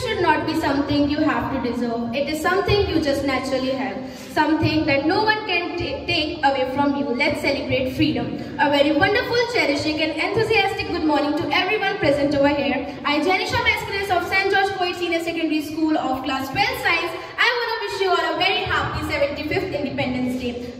should not be something you have to deserve. It is something you just naturally have. Something that no one can take away from you. Let's celebrate freedom. A very wonderful, cherishing and enthusiastic good morning to everyone present over here. I, Janisha Mascaris of St. George Poet Senior Secondary School of Class 12 Science. I want to wish you all a very happy 75th Independence.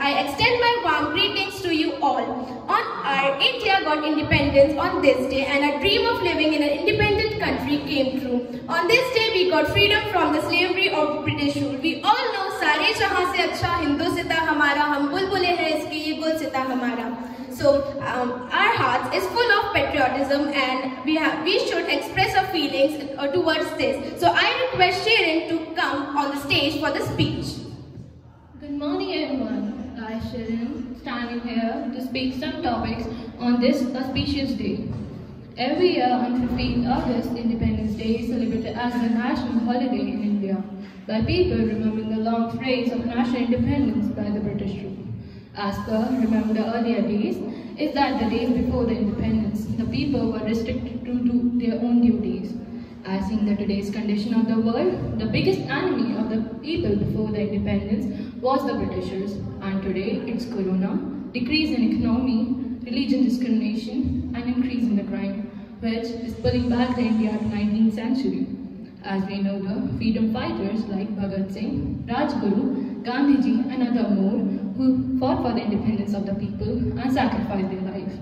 I extend my warm greetings to you all. On our India got independence on this day and our dream of living in an independent country came true. On this day we got freedom from the slavery of British rule. We all know सारे जहां से अच्छा हिंदू सिता हमारा हम बुलबुले हैं इसके ये गुल सिता हमारा so um, our hearts is full of patriotism and we have we should express our feelings uh, towards this so i request sharon to come on the stage for the speech good morning everyone standing here to speak some topics on this auspicious day. Every year on 15th August, Independence Day is celebrated as a national holiday in India by people remembering the long phrase of national independence by the British rule. As per remember the earlier days, is that the days before the independence, the people were restricted to do their own duties. As in the today's condition of the world, the biggest enemy of the people before the independence was the Britishers, and today it's Corona, decrease in economy, religion discrimination, and increase in the crime, which is pulling back the India to 19th century. As we know the freedom fighters like Bhagat Singh, Rajguru, Gandhiji and other more who fought for the independence of the people and sacrificed their life.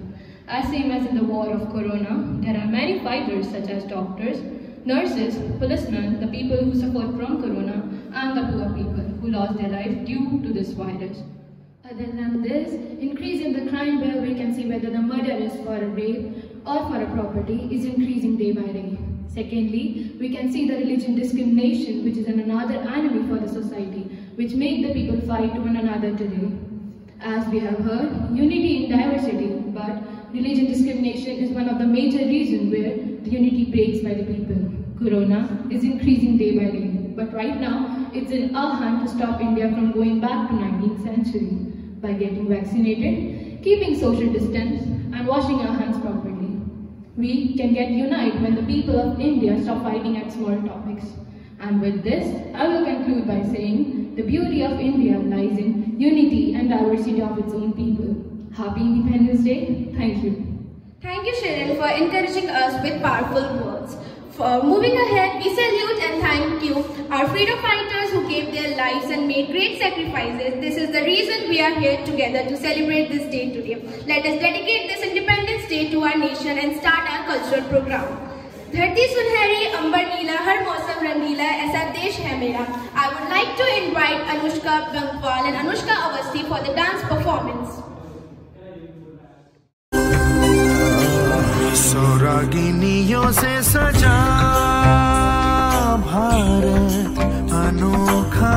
As same as in the war of Corona, there are many fighters such as doctors, nurses, policemen, the people who suffered from Corona and the poor people who lost their life due to this virus. Other than this, increase in the crime where we can see whether the murder is for a rape or for a property is increasing day by day. Secondly, we can see the religion discrimination which is another enemy for the society which make the people fight one another today. As we have heard, unity in diversity, but religion discrimination is one of the major reasons where the unity breaks by the people. Corona is increasing day by day, but right now it's in our hand to stop India from going back to 19th century by getting vaccinated, keeping social distance, and washing our hands properly. We can get united when the people of India stop fighting at small topics. And with this, I will conclude by saying the beauty of India lies in unity and diversity of its own people. Happy Independence Day. Thank you. Thank you, Sharon, for encouraging us with powerful words. For moving ahead, we salute and thank you, our freedom fighters who gave their lives and made great sacrifices. This is the reason we are here together to celebrate this day today. Let us dedicate this Independence Day to our nation and start our cultural program. धरती सुनहरी अंबर नीला हर मौसम रंगीला ऐसा देश है मेरा I would like to invite Anushka Gangwal and Anushka Awasthi for the dance performance. सौरागिनियों से सजा भारत अनोखा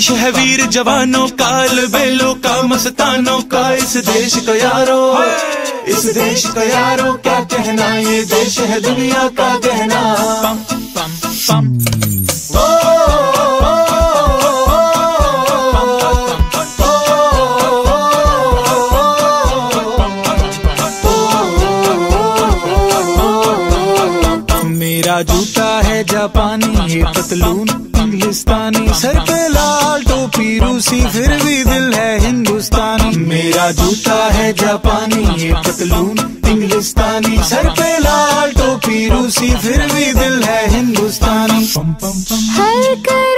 देश है वीर जवानों काल बेलों का, मस्तानों का, इस देश का यारो। इस देश का यारो, क्या कहना, ये देश है दुनिया का पम पम पम मेरा जूता है जापानी ये पतलून इंग्लिस्तानी सर पे लाल टोपी, रूसी फिर भी दिल है हिंदुस्तानी। मेरा जूता है जापानी, ये पतलून इंग्लिस्तानी। सर पे लाल टोपी, रूसी फिर भी दिल है हिंदुस्तानी। हर करम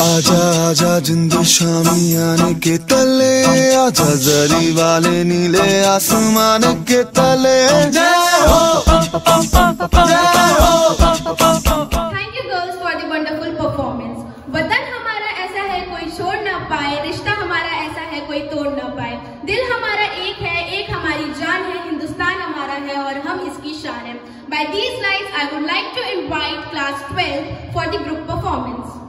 आजा आजा, जिंद शामी आने के तले, आजा, जरी वाले नीले आसमान के तले. वतन हमारा ऐसा है, कोई छोड़ ना पाए, रिश्ता हमारा ऐसा है, कोई तोड़ ना पाए। दिल हमारा एक है, एक हमारी जान है, हिंदुस्तान हमारा है और हम इसकी शान है। By these lines, I would like to invite class 12 for the group performance.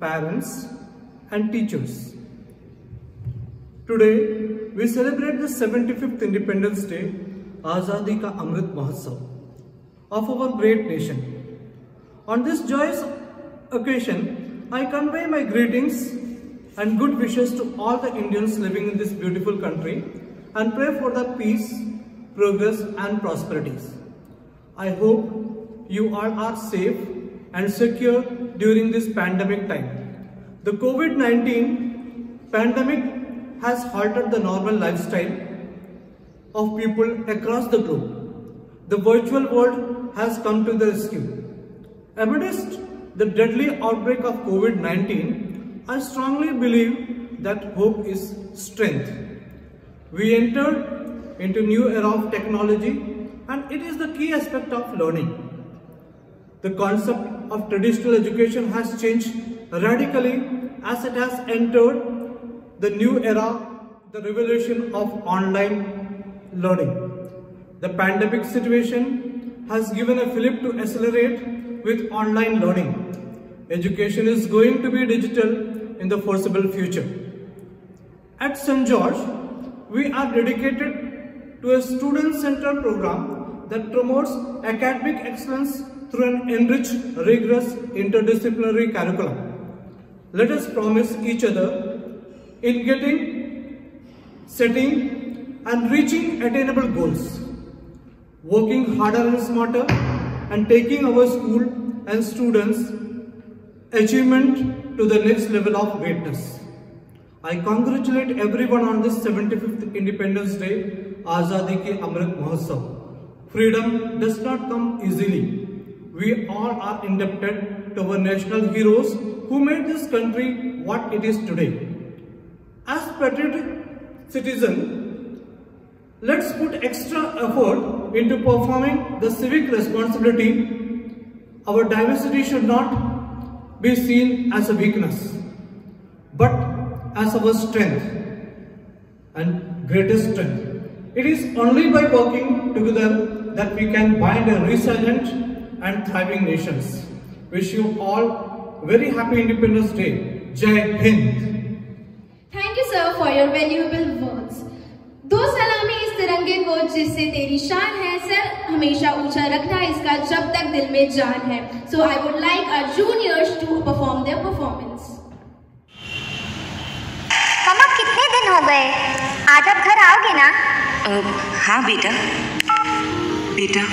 Parents and teachers. Today we celebrate the 75th Independence Day, Azadi Ka Amrit Mahotsav of our great nation. On this joyous occasion, I convey my greetings and good wishes to all the Indians living in this beautiful country and pray for the peace, progress and prosperities. I hope you all are safe and secure during this pandemic time. The COVID-19 pandemic has halted the normal lifestyle of people across the globe. The virtual world has come to the rescue. Amidst the deadly outbreak of COVID-19, I strongly believe that hope is strength. We entered into new era of technology and it is the key aspect of learning. The concept of traditional education has changed radically as it has entered the new era, the revolution of online learning. The pandemic situation has given a flip to accelerate with online learning. Education is going to be digital in the foreseeable future. At St. George, we are dedicated to a student-centered program that promotes academic excellence through an enriched, rigorous, interdisciplinary curriculum. Let us promise each other in getting, setting and reaching attainable goals, working harder and smarter and taking our school and students achievement to the next level of greatness. I congratulate everyone on this 75th Independence Day, Azadi Ki Amrit Mahotsav. Freedom does not come easily. We all are indebted to our national heroes who made this country what it is today. As patriotic citizen, let's put extra effort into performing the civic responsibility. Our diversity should not be seen as a weakness, but as our strength and greatest strength. It is only by working together that we can bind a resilient and thriving nations. Wish you all very happy Independence Day. Jai Hind. sir for your valuable words. दो सलामी इस तिरंगे को जिससे तेरी शान है sir हमेशा ऊँचा रखना इसका जब तक दिल में जान है so I would like our juniors to perform their performance मम्मा कितने दिन हो गए आज आप घर आओगे ना हाँ बेटा बेटा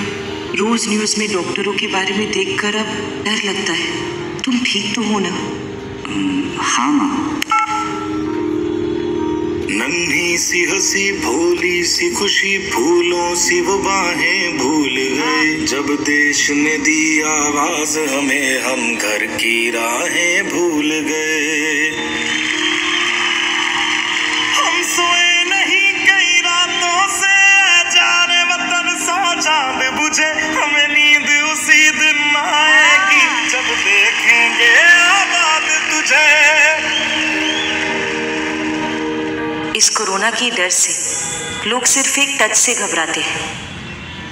रोज न्यूज़ में डॉक्टरों के बारे में देखकर अब डर लगता है। तुम ठीक तो हो ना? हाँ माँ। नन्ही सी हँसी, भोली सी खुशी, फूलों सी वो बाहें भूल गए। जब देश ने दी आवाज़, हमें हम घर की राहें भूल गए। चाँद हमें नींद उसी दिन आएगी। जब देखेंगे आबाद तुझे। इस कोरोना की डर से लोग सिर्फ़ एक टच से घबराते हैं।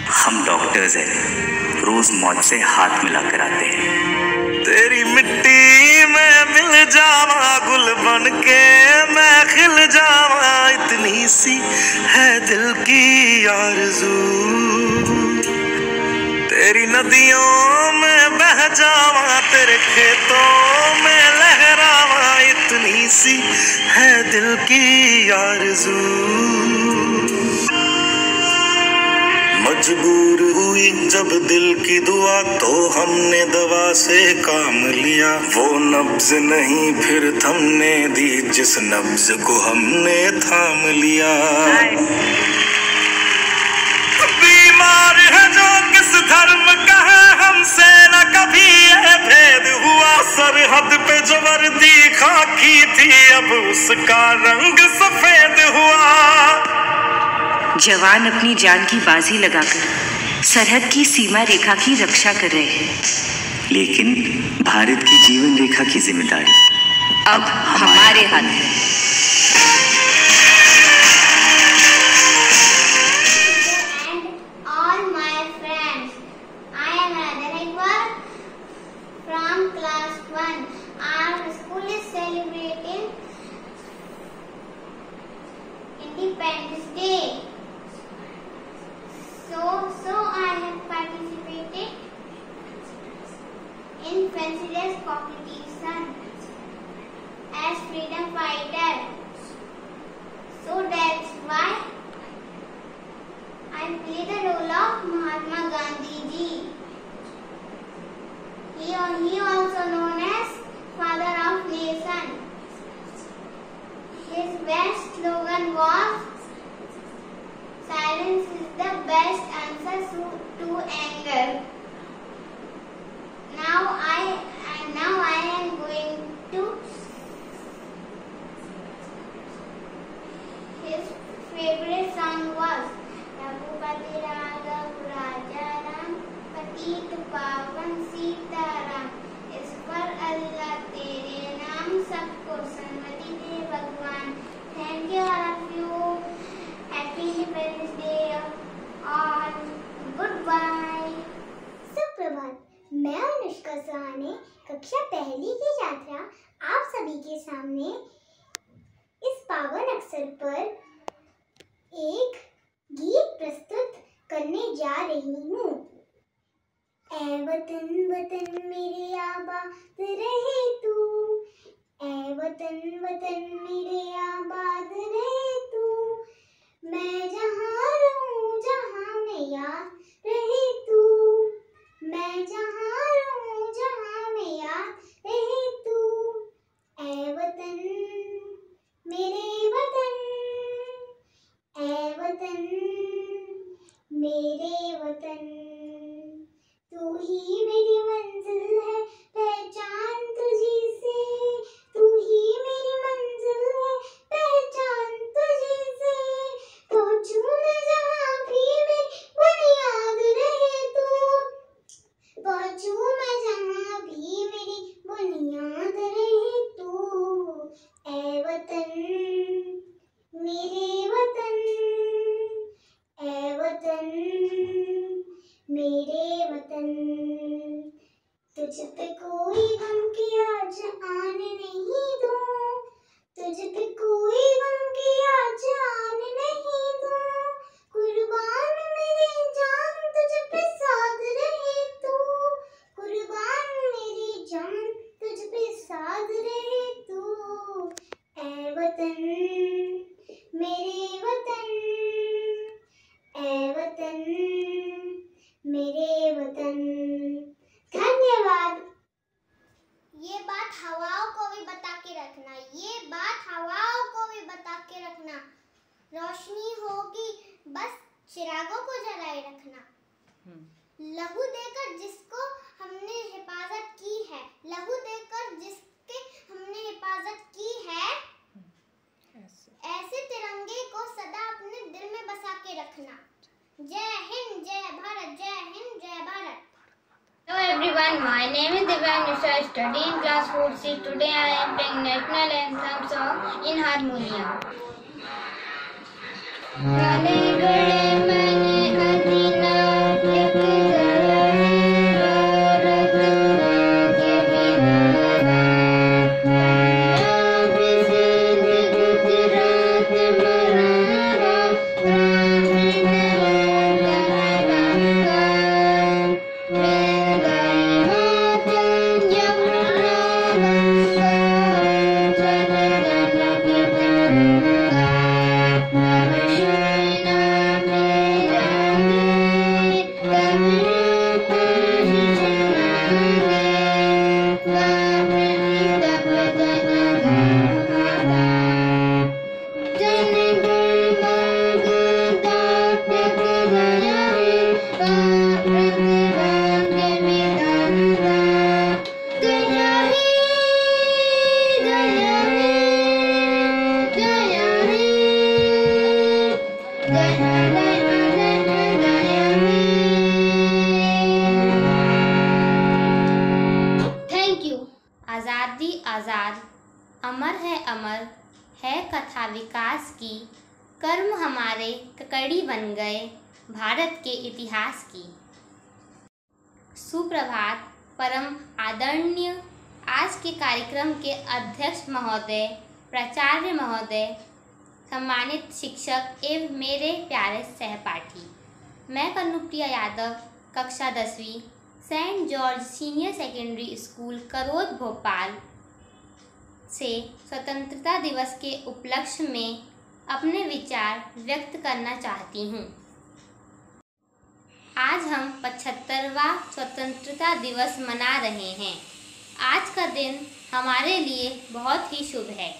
हम डॉक्टर्स हैं रोज मौत से हाथ मिलाकर आते हैं। तेरी मिट्टी में मिल जावा गुल बन के मैं खिल जावा इतनी सी है दिल की आरज़ू। तेरी नदियों में बह जावा, तेरे खेतों में लहरावा, इतनी सी है दिल की आरज़ू। मजबूर हुई जब दिल की दुआ तो हमने दवा से काम लिया। वो नब्ज नहीं, फिर थमने दी, जिस नब्ज को हमने थाम लिया। है जो किस धर्म का है? हमसे न कभी भेद हुआ। सरहद पे जो वर्दी खाकी थी अब उसका रंग सफ़ेद हुआ। जवान अपनी जान की बाजी लगाकर सरहद की सीमा रेखा की रक्षा कर रहे हैं। लेकिन भारत की जीवन रेखा की ज़िम्मेदारी अब हमारे हाथ है। en mí. मेरे वतन तुझ पे कोई गम की आज आने नहीं दूँ। तुझ पे कोई गम की आज आने नहीं दूँ। कुर्बान मेरी जान तुझ पे साथ रहे तू। कुर्बान मेरी जान तुझ पे साथ रहे तू। ए वतन धन्यवाद। ये बात हवाओं को भी बता के रखना ये बात हवाओं को भी बता के रखना। रोशनी होगी बस चिरागों को जलाए रखना। हम्म। लहू देकर जिसको हमने हिफाजत की है लहू देकर जिसके हमने हिफाजत की है हम्म। ऐसे तिरंगे को सदा अपने दिल में बसा के रखना। जय my name is Divya Nisha. I study in class 4C. Today I am playing national anthem song in harmonium. मैं कनुप्रिया यादव, कक्षा दसवीं, Saint George senior secondary school Karod, Bhopal से स्वतंत्रता दिवस के उपलक्ष्य में अपने विचार व्यक्त करना चाहती हूँ। आज हम पचहत्तरवा स्वतंत्रता दिवस मना रहे हैं। आज का दिन हमारे लिए बहुत ही शुभ है,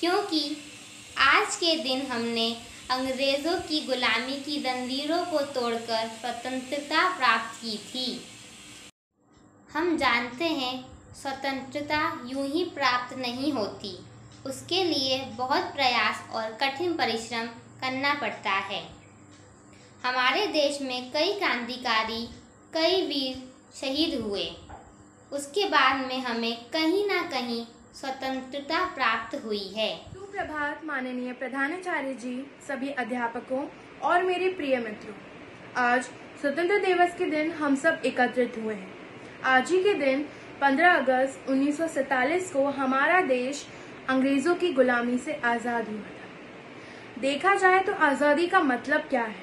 क्योंकि आज के दिन हमने अंग्रेज़ों की गुलामी की जंजीरों को तोड़कर स्वतंत्रता प्राप्त की थी। हम जानते हैं, स्वतंत्रता यूँ ही प्राप्त नहीं होती। उसके लिए बहुत प्रयास और कठिन परिश्रम करना पड़ता है। हमारे देश में कई क्रांतिकारी, कई वीर शहीद हुए। उसके बाद में हमें कहीं ना कहीं स्वतंत्रता प्राप्त हुई है। सुप्रभात, माननीय प्रधानाचार्य जी, सभी अध्यापकों और मेरे प्रिय मित्रों। आज स्वतंत्र दिवस के दिन हम सब एकत्रित हुए हैं। आज ही के दिन 15 अगस्त 1947 को हमारा देश अंग्रेज़ों की गुलामी से आज़ाद हुआ था। देखा जाए तो आज़ादी का मतलब क्या है?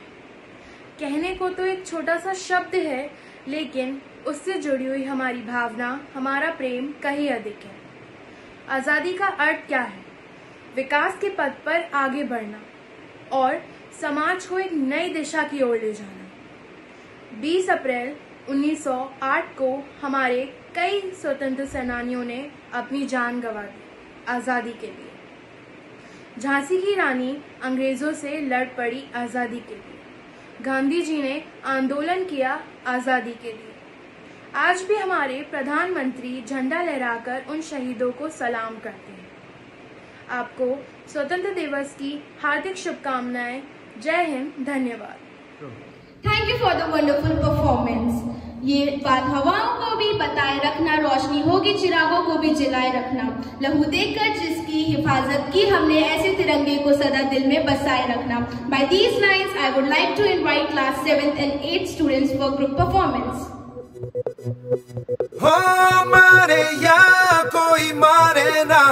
कहने को तो एक छोटा सा शब्द है, लेकिन उससे जुड़ी हुई हमारी भावना, हमारा प्रेम कहीं अधिक है। आज़ादी का अर्थ क्या है? विकास के पथ पर आगे बढ़ना और समाज को एक नई दिशा की ओर ले जाना। 20 अप्रैल 1908 को हमारे कई स्वतंत्र सेनानियों ने अपनी जान गंवा दी आज़ादी के लिए। झांसी की रानी अंग्रेज़ों से लड़ पड़ी आज़ादी के लिए। गांधी जी ने आंदोलन किया आज़ादी के लिए। आज भी हमारे प्रधानमंत्री झंडा लहराकर उन शहीदों को सलाम करते हैं। आपको स्वतंत्र दिवस की हार्दिक शुभकामनाएँ। जय हिंद, धन्यवाद। Thank you for the wonderful performance ये बात हवाओं को भी बताए रखना, रोशनी होगी, चिरागों को भी जलाए रखना। लहू देकर जिसकी हिफाजत की हमने, ऐसे तिरंगे को सदा दिल में बसाए रखना। By these lines I would like to invite class seventh and eight students for group performance हो मारे या कोई मारे ना,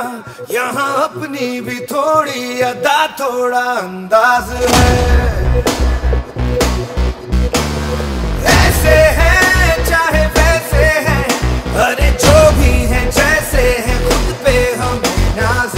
यहाँ अपनी भी थोड़ी अदा, थोड़ा अंदाज है। ऐसे है, चाहे वैसे है, अरे जो भी है, जैसे है, खुद पे हम नाज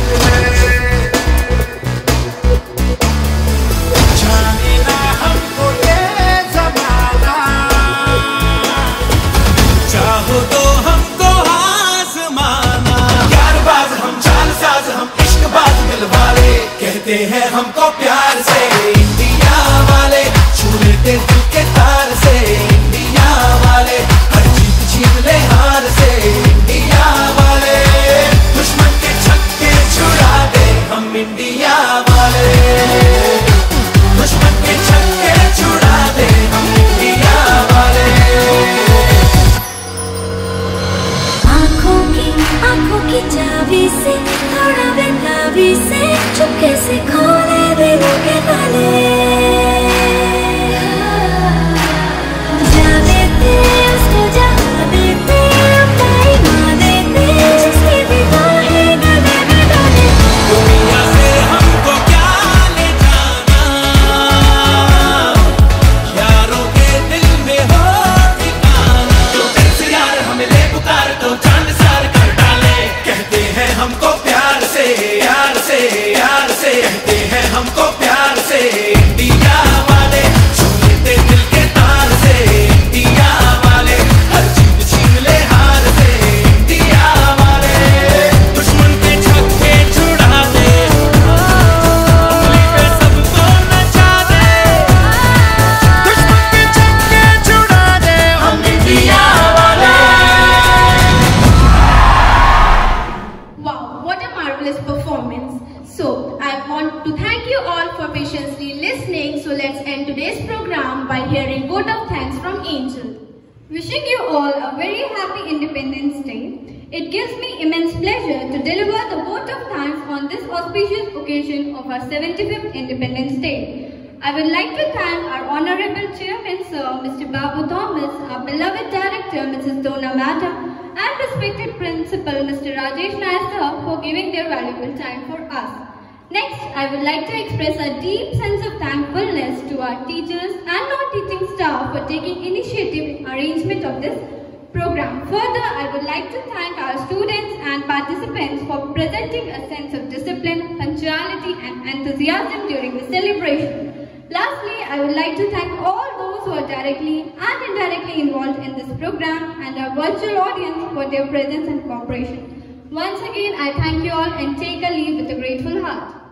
It gives me immense pleasure to deliver the vote of thanks on this auspicious occasion of our 75th Independence Day. I would like to thank our Honorable Chairman Sir Mr. Babu Thomas, our beloved Director Mrs. Dona Madam, and respected Principal Mr. Rajesh Nair for giving their valuable time for us. Next, I would like to express a deep sense of thankfulness to our teachers and non-teaching staff for taking initiative in arrangement of this program. Further, I would like to thank our students and participants for presenting a sense of discipline, punctuality and enthusiasm during the celebration. Lastly, I would like to thank all those who are directly and indirectly involved in this program and our virtual audience for their presence and cooperation. Once again, I thank you all and take a leave with a grateful heart.